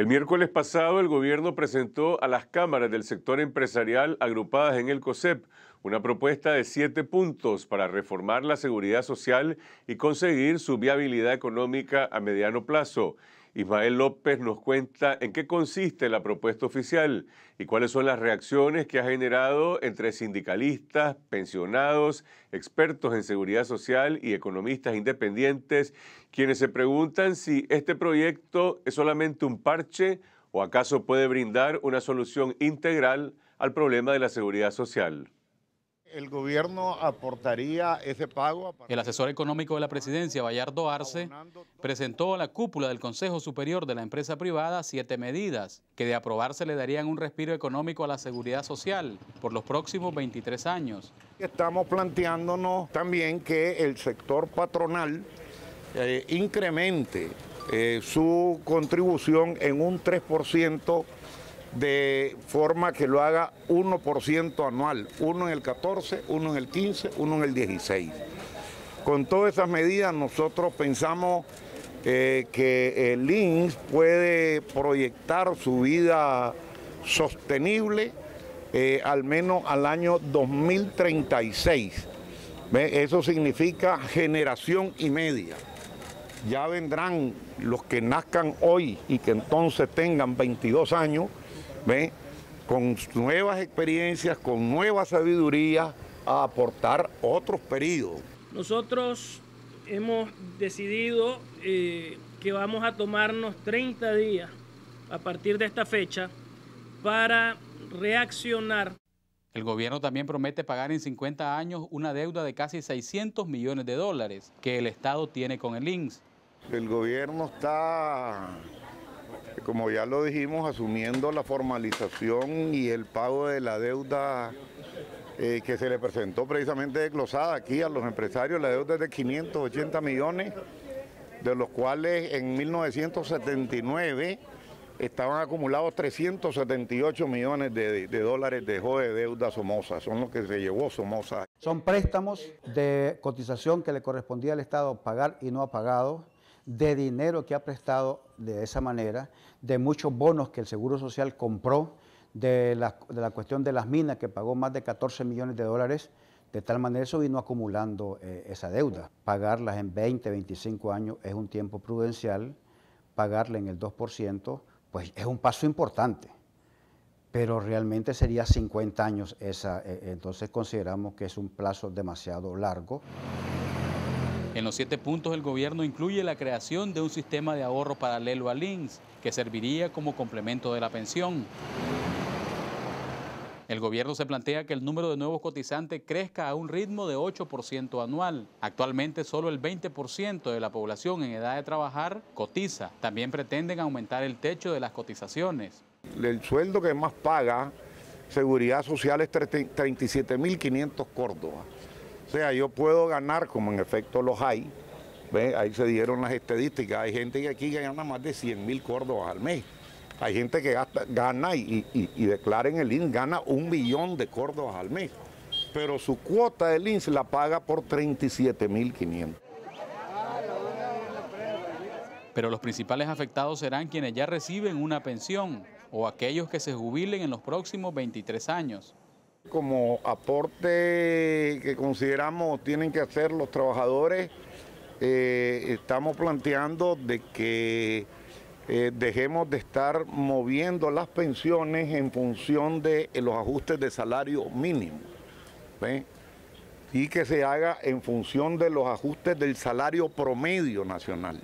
El miércoles pasado el gobierno presentó a las cámaras del sector empresarial agrupadas en el COSEP una propuesta de siete puntos para reformar la seguridad social y conseguir su viabilidad económica a mediano plazo. Ismael López nos cuenta en qué consiste la propuesta oficial y cuáles son las reacciones que ha generado entre sindicalistas, pensionados, expertos en seguridad social y economistas independientes, quienes se preguntan si este proyecto es solamente un parche o acaso puede brindar una solución integral al problema de la seguridad social. El gobierno aportaría ese pago. El asesor económico de la presidencia, Bayardo Arce, presentó a la cúpula del Consejo Superior de la empresa privada siete medidas que de aprobarse le darían un respiro económico a la seguridad social por los próximos 23 años. Estamos planteándonos también que el sector patronal eh, incremente eh, su contribución en un 3% de forma que lo haga 1% anual, uno en el 14, uno en el 15, uno en el 16. Con todas esas medidas nosotros pensamos eh, que el INS puede proyectar su vida sostenible eh, al menos al año 2036. Eso significa generación y media. Ya vendrán los que nazcan hoy y que entonces tengan 22 años ¿ve? con nuevas experiencias, con nueva sabiduría, a aportar otros periodos. Nosotros hemos decidido eh, que vamos a tomarnos 30 días a partir de esta fecha para reaccionar. El gobierno también promete pagar en 50 años una deuda de casi 600 millones de dólares que el Estado tiene con el INSS. El gobierno está como ya lo dijimos, asumiendo la formalización y el pago de la deuda eh, que se le presentó precisamente desglosada aquí a los empresarios, la deuda es de 580 millones, de los cuales en 1979 estaban acumulados 378 millones de, de, dólares dejó de deuda Somoza, son los que se llevó Somoza. Son préstamos de cotización que le correspondía al Estado pagar y no ha pagado, de dinero que ha prestado de esa manera, de muchos bonos que el Seguro Social compró, de la, cuestión de las minas que pagó más de 14 millones de dólares, de tal manera eso vino acumulando eh, esa deuda. Pagarlas en 20, 25 años es un tiempo prudencial, pagarle en el 2%, pues es un paso importante, pero realmente sería 50 años esa, eh, entonces consideramos que es un plazo demasiado largo. En los siete puntos el gobierno incluye la creación de un sistema de ahorro paralelo al INSS que serviría como complemento de la pensión. El gobierno se plantea que el número de nuevos cotizantes crezca a un ritmo de 8% anual. Actualmente solo el 20% de la población en edad de trabajar cotiza. También pretenden aumentar el techo de las cotizaciones. El sueldo que más paga Seguridad Social es 37.500 Córdoba. O sea, yo puedo ganar, como en efecto los hay, ¿ve? ahí se dieron las estadísticas, hay gente que aquí gana más de 100 mil córdobas al mes. Hay gente que gana y, declara en el INS, gana un billón de córdobas al mes. Pero su cuota del INS la paga por 37 mil 500. Pero los principales afectados serán quienes ya reciben una pensión o aquellos que se jubilen en los próximos 23 años. Como aporte que consideramos tienen que hacer los trabajadores, eh, estamos planteando de que eh, dejemos de estar moviendo las pensiones en función de los ajustes de salario mínimo y que se haga en función de los ajustes del salario promedio nacional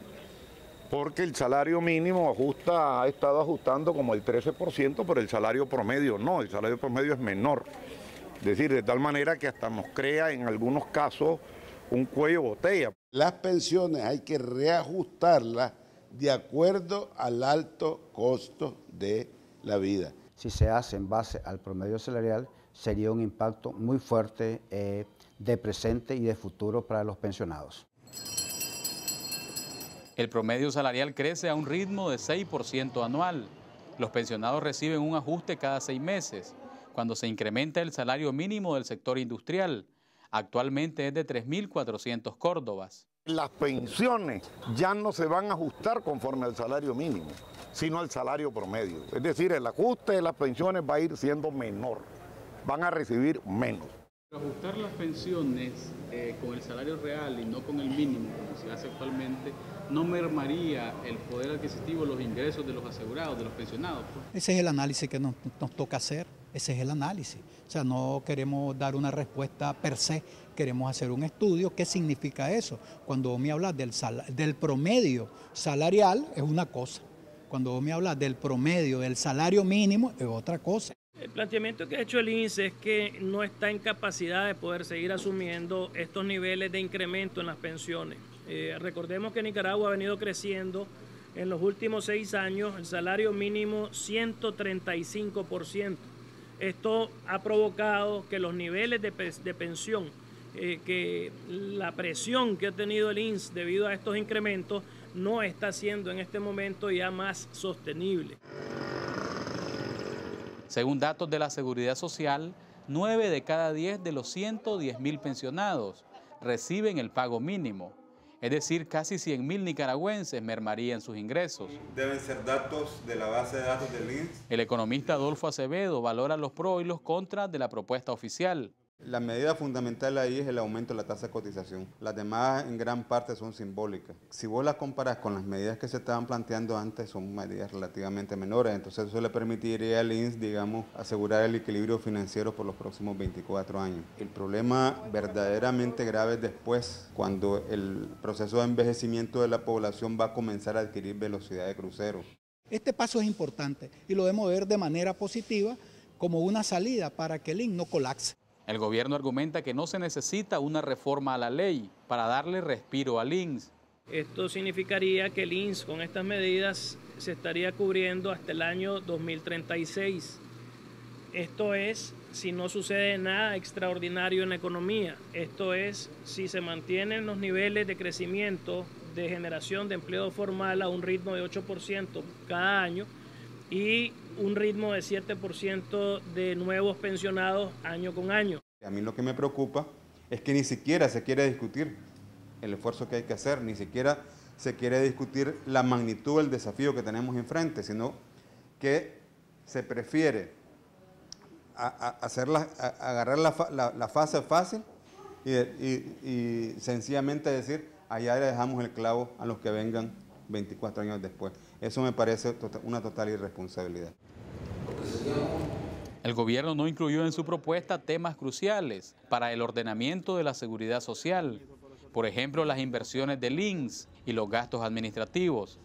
porque el salario mínimo ajusta, ha estado ajustando como el 13%, pero el salario promedio no, el salario promedio es menor. Es decir, de tal manera que hasta nos crea en algunos casos un cuello botella. Las pensiones hay que reajustarlas de acuerdo al alto costo de la vida. Si se hace en base al promedio salarial, sería un impacto muy fuerte eh, de presente y de futuro para los pensionados. El promedio salarial crece a un ritmo de 6% anual. Los pensionados reciben un ajuste cada seis meses, cuando se incrementa el salario mínimo del sector industrial. Actualmente es de 3.400 córdobas. Las pensiones ya no se van a ajustar conforme al salario mínimo, sino al salario promedio. Es decir, el ajuste de las pensiones va a ir siendo menor, van a recibir menos. Ajustar las pensiones eh, con el salario real y no con el mínimo, como se hace actualmente, no mermaría el poder adquisitivo, los ingresos de los asegurados, de los pensionados. Ese es el análisis que nos, nos toca hacer, ese es el análisis. O sea, no queremos dar una respuesta per se, queremos hacer un estudio. ¿Qué significa eso? Cuando vos me hablas del, promedio salarial es una cosa. Cuando vos me hablas del promedio del salario mínimo es otra cosa. El planteamiento que ha hecho el INSE es que no está en capacidad de poder seguir asumiendo estos niveles de incremento en las pensiones. Eh, recordemos que Nicaragua ha venido creciendo en los últimos seis años el salario mínimo 135%. Esto ha provocado que los niveles de, pensión, eh, que la presión que ha tenido el INS debido a estos incrementos no está siendo en este momento ya más sostenible. Según datos de la Seguridad Social, 9 de cada 10 de los 110 mil pensionados reciben el pago mínimo. Es decir, casi 100 mil nicaragüenses mermarían sus ingresos. Deben ser datos de la base de datos del INS. El economista Adolfo Acevedo valora los pros y los contras de la propuesta oficial. La medida fundamental ahí es el aumento de la tasa de cotización. Las demás en gran parte son simbólicas. Si vos las comparas con las medidas que se estaban planteando antes, son medidas relativamente menores. Entonces eso le permitiría al INS, digamos, asegurar el equilibrio financiero por los próximos 24 años. El problema verdaderamente grave es después, cuando el proceso de envejecimiento de la población va a comenzar a adquirir velocidad de crucero. Este paso es importante y lo debemos ver de manera positiva como una salida para que el INS no colapse. El gobierno argumenta que no se necesita una reforma a la ley para darle respiro al INS. Esto significaría que el INS con estas medidas se estaría cubriendo hasta el año 2036. Esto es si no sucede nada extraordinario en la economía. Esto es si se mantienen los niveles de crecimiento de generación de empleo formal a un ritmo de 8% cada año y un ritmo de 7% de nuevos pensionados año con año. A mí lo que me preocupa es que ni siquiera se quiere discutir el esfuerzo que hay que hacer, ni siquiera se quiere discutir la magnitud del desafío que tenemos enfrente, sino que se prefiere hacer agarrar la, fase fácil y sencillamente decir, allá le dejamos el clavo a los que vengan 24 años después. Eso me parece tota-, una total irresponsabilidad. El gobierno no incluyó en su propuesta temas cruciales para el ordenamiento de la seguridad social, por ejemplo, las inversiones del INS y los gastos administrativos.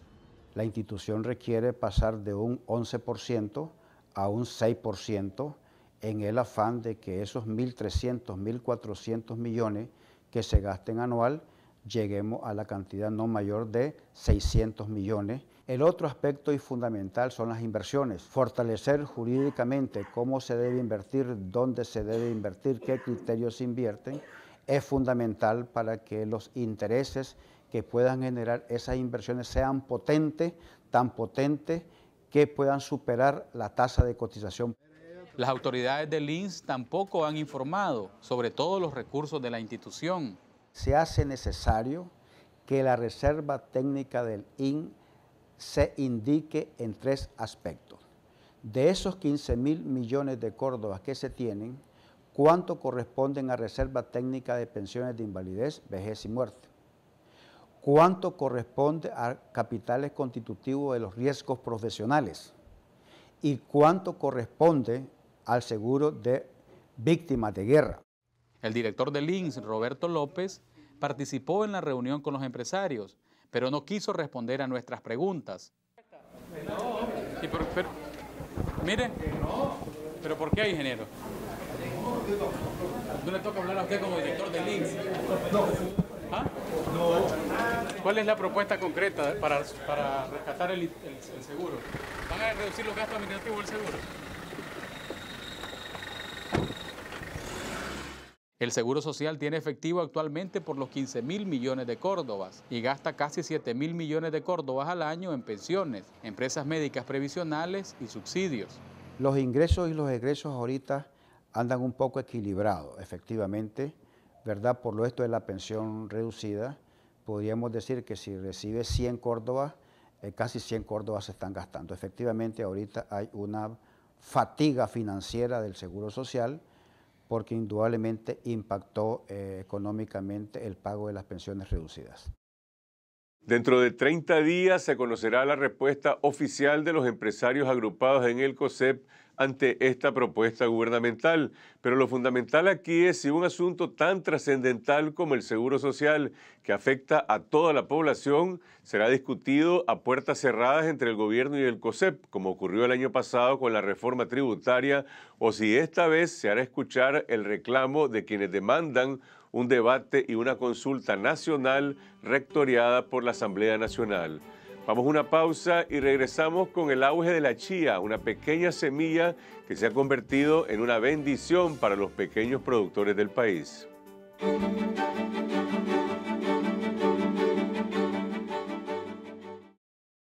La institución requiere pasar de un 11% a un 6% en el afán de que esos 1.300, 1.400 millones que se gasten anual lleguemos a la cantidad no mayor de 600 millones. El otro aspecto y fundamental son las inversiones. Fortalecer jurídicamente cómo se debe invertir, dónde se debe invertir, qué criterios se invierten, es fundamental para que los intereses que puedan generar esas inversiones sean potentes, tan potentes que puedan superar la tasa de cotización. Las autoridades del INS tampoco han informado sobre todos los recursos de la institución se hace necesario que la reserva técnica del IN se indique en tres aspectos. De esos 15 mil millones de córdobas que se tienen, ¿cuánto corresponden a reserva técnica de pensiones de invalidez, vejez y muerte? ¿Cuánto corresponde a capitales constitutivos de los riesgos profesionales? ¿Y cuánto corresponde al seguro de víctimas de guerra? El director del INS, Roberto López, participó en la reunión con los empresarios, pero no quiso responder a nuestras preguntas. pero, mire, pero ¿por qué, ingeniero? ¿No le toca hablar a usted como director del INS? ¿Ah? ¿Cuál es la propuesta concreta para, rescatar el, el seguro? ¿Van a reducir los gastos administrativos del seguro? El Seguro Social tiene efectivo actualmente por los 15 mil millones de córdobas y gasta casi 7 mil millones de córdobas al año en pensiones, empresas médicas previsionales y subsidios. Los ingresos y los egresos ahorita andan un poco equilibrados, efectivamente. ¿verdad? Por lo esto de la pensión reducida, podríamos decir que si recibe 100 Córdoba, eh, casi 100 Córdobas se están gastando. Efectivamente, ahorita hay una fatiga financiera del Seguro Social porque indudablemente impactó eh, económicamente el pago de las pensiones reducidas. Dentro de 30 días se conocerá la respuesta oficial de los empresarios agrupados en el COSEP ante esta propuesta gubernamental. Pero lo fundamental aquí es si un asunto tan trascendental como el Seguro Social, que afecta a toda la población, será discutido a puertas cerradas entre el gobierno y el COSEP, como ocurrió el año pasado con la reforma tributaria, o si esta vez se hará escuchar el reclamo de quienes demandan un debate y una consulta nacional rectoriada por la Asamblea Nacional. Vamos a una pausa y regresamos con el auge de la chía, una pequeña semilla que se ha convertido en una bendición para los pequeños productores del país.